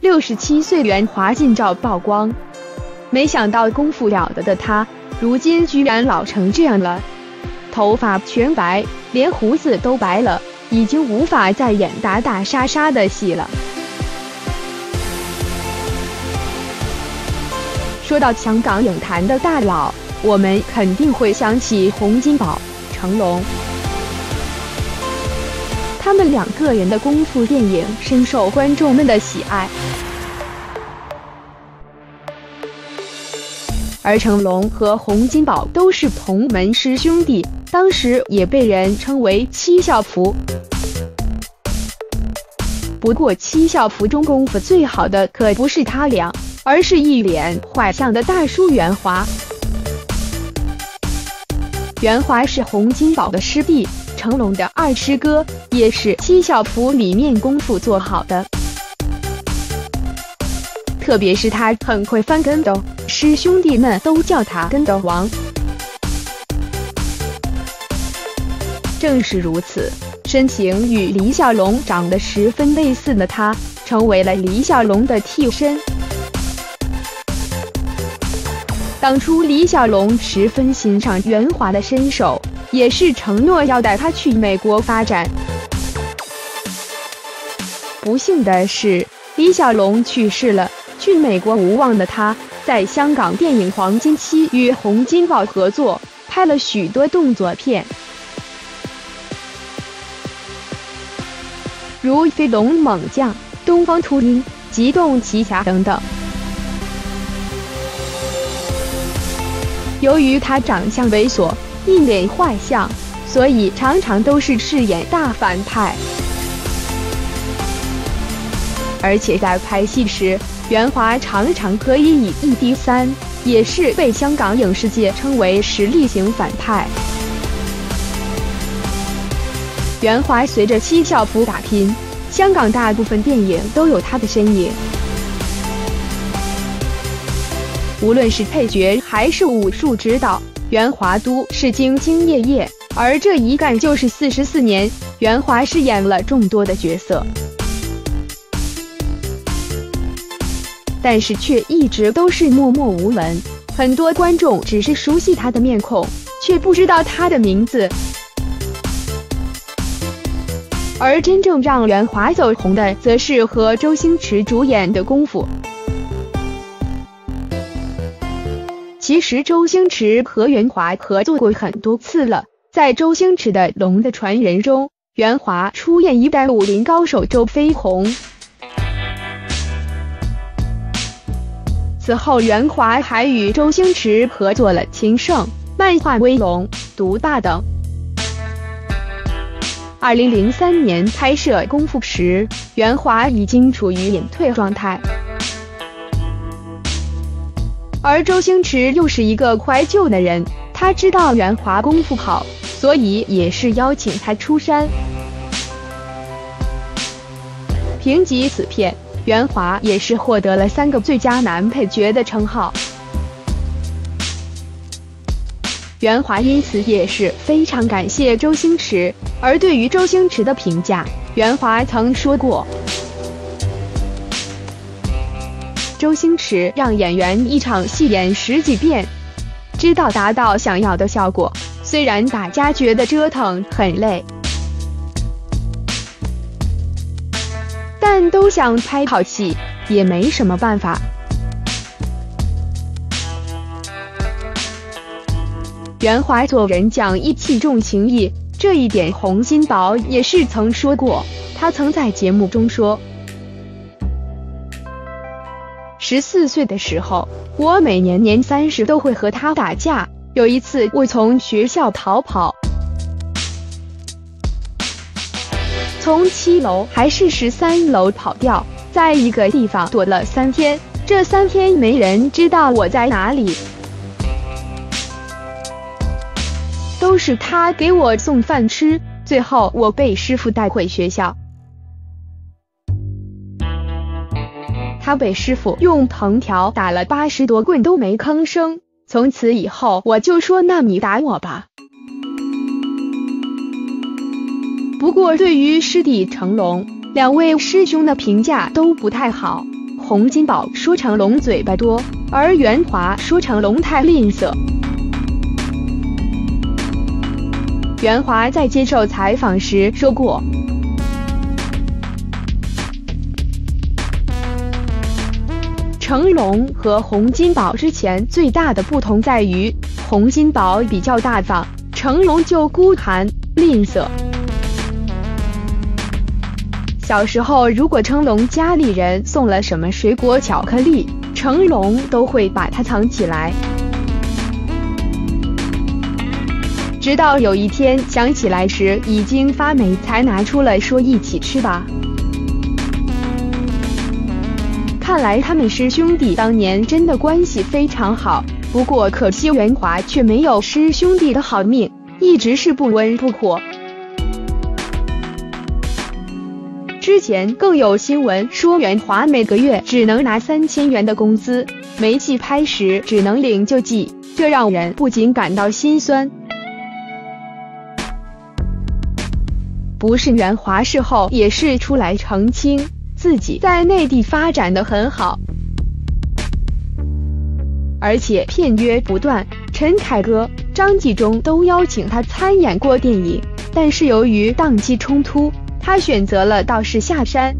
六十七岁袁华近照曝光，没想到功夫了得的他，如今居然老成这样了，头发全白，连胡子都白了，已经无法再演打打杀杀的戏了。说到香港影坛的大佬，我们肯定会想起洪金宝、成龙。他们两个人的功夫电影深受观众们的喜爱，而成龙和洪金宝都是同门师兄弟，当时也被人称为七小福。不过七小福中功夫最好的可不是他俩，而是一脸坏相的大叔袁华。袁华是洪金宝的师弟。成龙的二师哥也是七小福里面功夫做好的，特别是他很会翻跟斗，师兄弟们都叫他跟斗王。正是如此，身形与李小龙长得十分类似的他，成为了李小龙的替身。当初李小龙十分欣赏袁华的身手。也是承诺要带他去美国发展。不幸的是，李小龙去世了。去美国无望的他，在香港电影黄金期与洪金宝合作，拍了许多动作片，如《飞龙猛将》《东方秃鹰》《机动奇侠》等等。由于他长相猥琐。一脸坏相，所以常常都是饰演大反派。而且在拍戏时，袁华常常可以以一敌三，也是被香港影视界称为实力型反派。袁华随着七小福打拼，香港大部分电影都有他的身影。无论是配角还是武术指导。袁华都是兢兢业业，而这一干就是四十四年。袁华饰演了众多的角色，但是却一直都是默默无闻。很多观众只是熟悉他的面孔，却不知道他的名字。而真正让袁华走红的，则是和周星驰主演的《功夫》。其实周星驰和袁华合作过很多次了，在周星驰的《龙的传人》中，袁华出演一代武林高手周飞鸿。此后，袁华还与周星驰合作了《情圣》《漫画威龙》《毒霸》等。二零零三年拍摄《功夫》时，袁华已经处于隐退状态。而周星驰又是一个怀旧的人，他知道袁华功夫好，所以也是邀请他出山。评级此片，袁华也是获得了三个最佳男配角的称号。袁华因此也是非常感谢周星驰。而对于周星驰的评价，袁华曾说过。周星驰让演员一场戏演十几遍，直到达到想要的效果。虽然大家觉得折腾很累，但都想拍好戏，也没什么办法。袁华做人讲义气、重情义，这一点洪金宝也是曾说过。他曾在节目中说。十四岁的时候，我每年年三十都会和他打架。有一次，我从学校逃跑，从七楼还是十三楼跑掉，在一个地方躲了三天。这三天没人知道我在哪里，都是他给我送饭吃。最后，我被师傅带回学校。他被师傅用藤条打了八十多棍都没吭声。从此以后，我就说：“那你打我吧。”不过，对于师弟成龙，两位师兄的评价都不太好。洪金宝说成龙嘴巴多，而袁华说成龙太吝啬。袁华在接受采访时说过。成龙和洪金宝之前最大的不同在于，洪金宝比较大方，成龙就孤寒吝啬。小时候，如果成龙家里人送了什么水果、巧克力，成龙都会把它藏起来，直到有一天想起来时已经发霉，才拿出来说一起吃吧。看来他们师兄弟当年真的关系非常好，不过可惜袁华却没有师兄弟的好命，一直是不温不火。之前更有新闻说袁华每个月只能拿三千元的工资，没戏拍时只能领救济，这让人不禁感到心酸。不是袁华事后也是出来澄清。自己在内地发展的很好，而且片约不断，陈凯歌、张纪中都邀请他参演过电影，但是由于档期冲突，他选择了道士下山。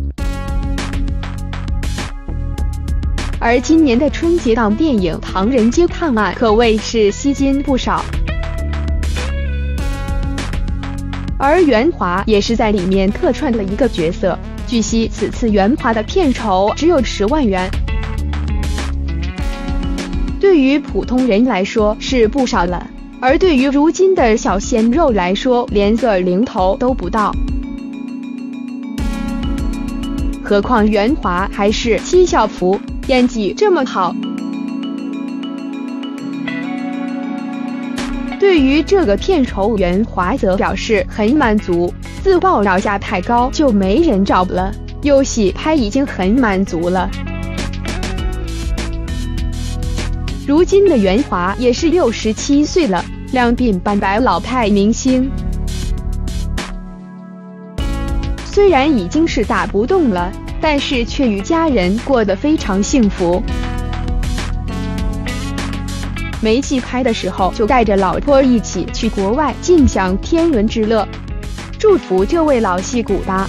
而今年的春节档电影《唐人街探案》可谓是吸金不少，而袁华也是在里面客串了一个角色。据悉，此次袁华的片酬只有十万元，对于普通人来说是不少了，而对于如今的小鲜肉来说，连个零头都不到。何况袁华还是七小福，演技这么好。对于这个片酬，袁华则表示很满足。自报要价太高，就没人找了。有戏拍已经很满足了。如今的袁华也是六十七岁了，两鬓斑白老派明星。虽然已经是打不动了，但是却与家人过得非常幸福。没戏拍的时候，就带着老婆一起去国外尽享天伦之乐。祝福这位老戏骨吧。